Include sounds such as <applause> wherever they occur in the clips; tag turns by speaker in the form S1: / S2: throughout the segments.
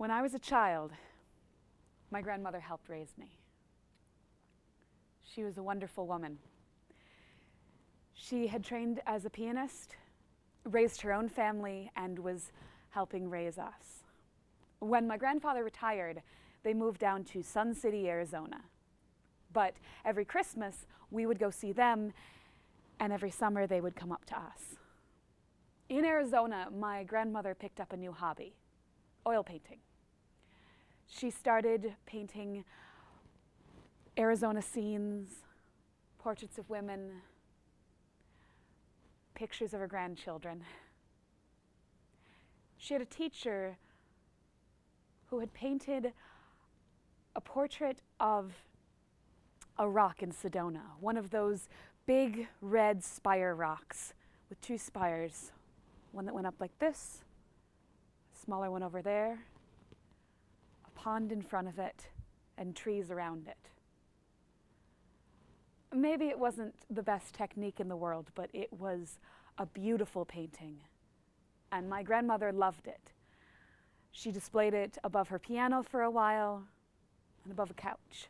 S1: When I was a child, my grandmother helped raise me. She was a wonderful woman. She had trained as a pianist, raised her own family, and was helping raise us. When my grandfather retired, they moved down to Sun City, Arizona. But every Christmas, we would go see them, and every summer, they would come up to us. In Arizona, my grandmother picked up a new hobby oil painting. She started painting Arizona scenes, portraits of women, pictures of her grandchildren. She had a teacher who had painted a portrait of a rock in Sedona, one of those big red spire rocks with two spires, one that went up like this, smaller one over there, pond in front of it, and trees around it. Maybe it wasn't the best technique in the world, but it was a beautiful painting, and my grandmother loved it. She displayed it above her piano for a while and above a couch.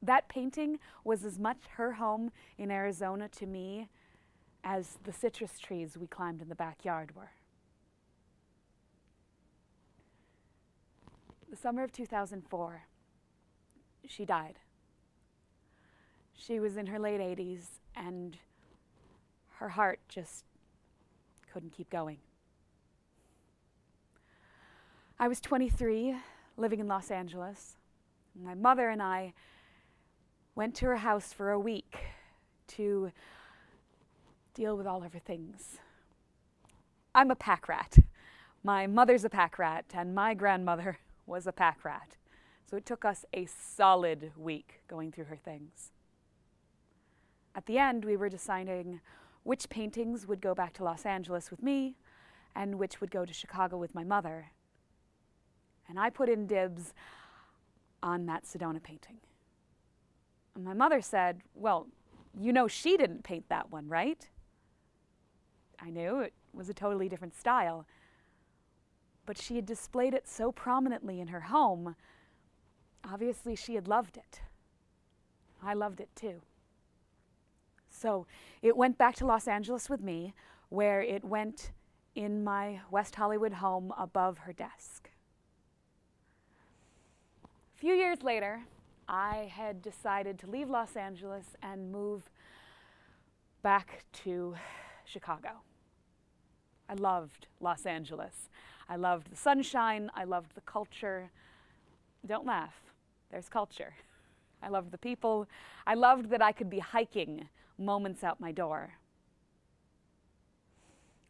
S1: That painting was as much her home in Arizona to me as the citrus trees we climbed in the backyard were. The summer of 2004, she died. She was in her late 80s and her heart just couldn't keep going. I was 23, living in Los Angeles. My mother and I went to her house for a week to deal with all of her things. I'm a pack rat. My mother's a pack rat, and my grandmother was a pack rat. So it took us a solid week going through her things. At the end, we were deciding which paintings would go back to Los Angeles with me and which would go to Chicago with my mother. And I put in dibs on that Sedona painting. And my mother said, Well, you know she didn't paint that one, right? I knew it was a totally different style. But she had displayed it so prominently in her home. Obviously, she had loved it. I loved it too. So it went back to Los Angeles with me, where it went in my West Hollywood home above her desk. A few years later, I had decided to leave Los Angeles and move back to Chicago. I loved Los Angeles. I loved the sunshine. I loved the culture. Don't laugh, there's culture. I loved the people. I loved that I could be hiking moments out my door.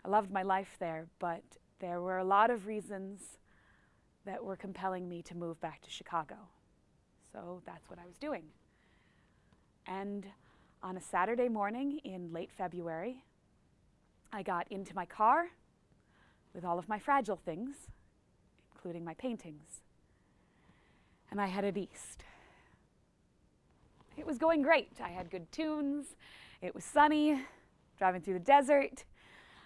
S1: I loved my life there, but there were a lot of reasons that were compelling me to move back to Chicago. So that's what I was doing. And on a Saturday morning in late February, I got into my car with all of my fragile things, including my paintings, and I headed east. It was going great. I had good tunes. It was sunny, driving through the desert.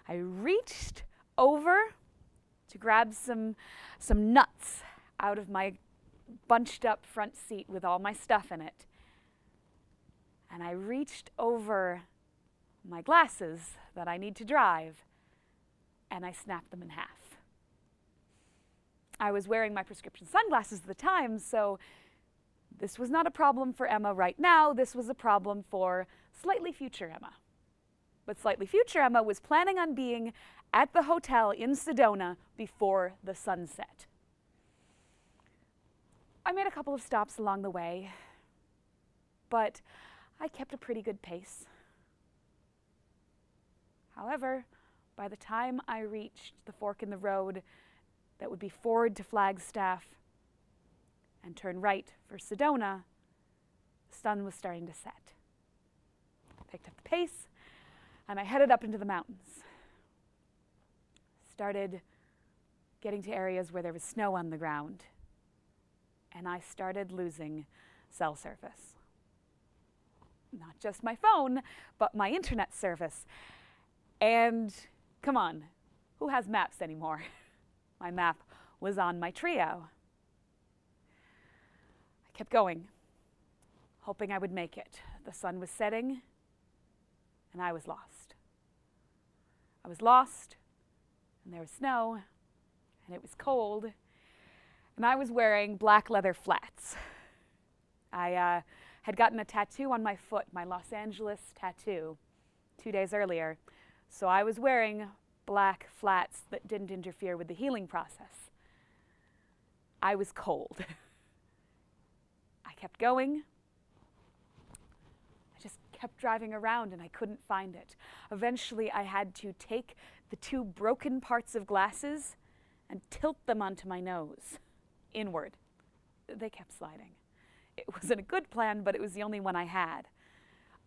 S1: I reached over to grab some, some nuts out of my bunched up front seat with all my stuff in it. And I reached over my glasses that I need to drive and I snapped them in half. I was wearing my prescription sunglasses at the time, so this was not a problem for Emma right now. This was a problem for slightly future Emma. But slightly future Emma was planning on being at the hotel in Sedona before the sunset. I made a couple of stops along the way, but I kept a pretty good pace. However, by the time I reached the fork in the road that would be forward to Flagstaff and turn right for Sedona, the sun was starting to set. I picked up the pace and I headed up into the mountains. Started getting to areas where there was snow on the ground and I started losing cell service. Not just my phone, but my internet service. And come on, who has maps anymore? <laughs> my map was on my Treo. I kept going, hoping I would make it. The sun was setting, and I was lost. I was lost, and there was snow, and it was cold, and I was wearing black leather flats. <laughs> I uh, had gotten a tattoo on my foot, my Los Angeles tattoo, two days earlier, so I was wearing black flats that didn't interfere with the healing process. I was cold. <laughs> I kept going. I just kept driving around and I couldn't find it. Eventually, I had to take the two broken parts of glasses and tilt them onto my nose, inward. They kept sliding. It wasn't a good plan, but it was the only one I had.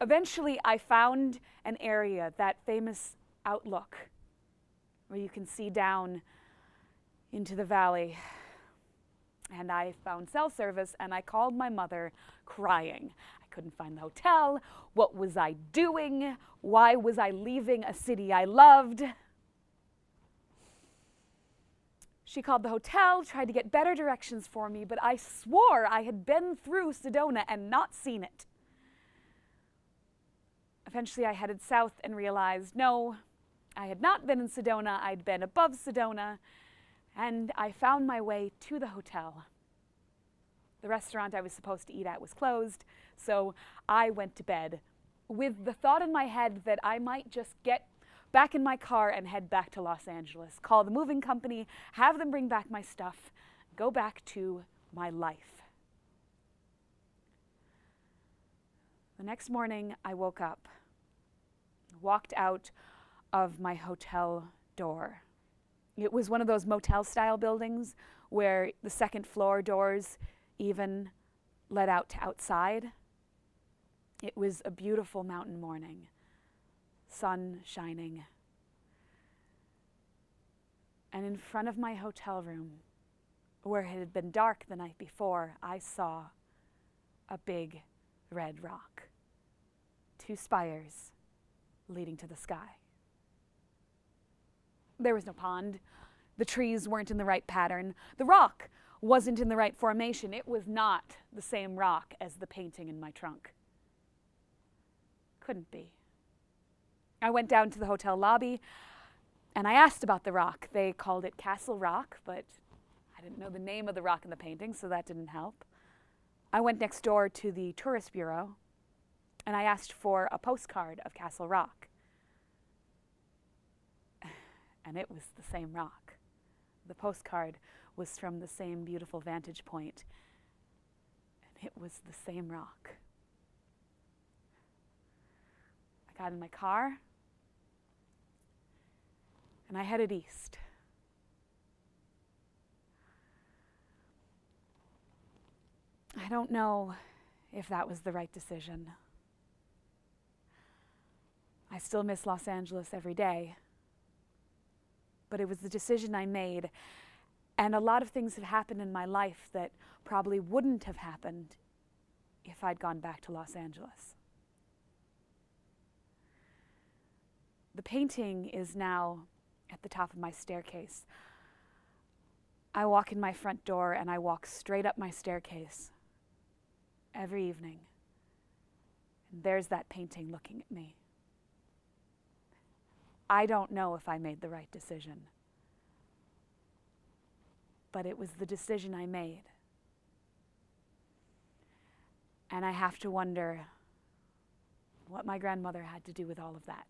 S1: Eventually, I found an area, that famous outlook, where you can see down into the valley. And I found cell service and I called my mother crying. I couldn't find the hotel. What was I doing? Why was I leaving a city I loved? She called the hotel, tried to get better directions for me, but I swore I had been through Sedona and not seen it. Eventually, I headed south and realized no, I had not been in Sedona, I'd been above Sedona, and I found my way to the hotel. The restaurant I was supposed to eat at was closed, so I went to bed with the thought in my head that I might just get back in my car and head back to Los Angeles. Call the moving company, have them bring back my stuff, go back to my life. The next morning, I woke up, walked out of my hotel door. It was one of those motel style buildings where the second floor doors even led out to outside. It was a beautiful mountain morning sun shining. And in front of my hotel room, where it had been dark the night before, I saw a big red rock, two spires leading to the sky. There was no pond. The trees weren't in the right pattern. The rock wasn't in the right formation. It was not the same rock as the painting in my trunk. Couldn't be. I went down to the hotel lobby and I asked about the rock. They called it Castle Rock, but I didn't know the name of the rock in the painting, so that didn't help. I went next door to the tourist bureau and I asked for a postcard of Castle Rock. And it was the same rock. The postcard was from the same beautiful vantage point, and it was the same rock. I got in my car and I headed east. I don't know if that was the right decision. I still miss Los Angeles every day. But it was the decision I made. And a lot of things have happened in my life that probably wouldn't have happened if I'd gone back to Los Angeles. The painting is now at the top of my staircase. I walk in my front door and I walk straight up my staircase every evening. And there's that painting looking at me. I don't know if I made the right decision, but it was the decision I made. And I have to wonder what my grandmother had to do with all of that.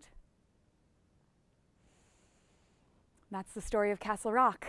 S1: That's the story of Castle Rock.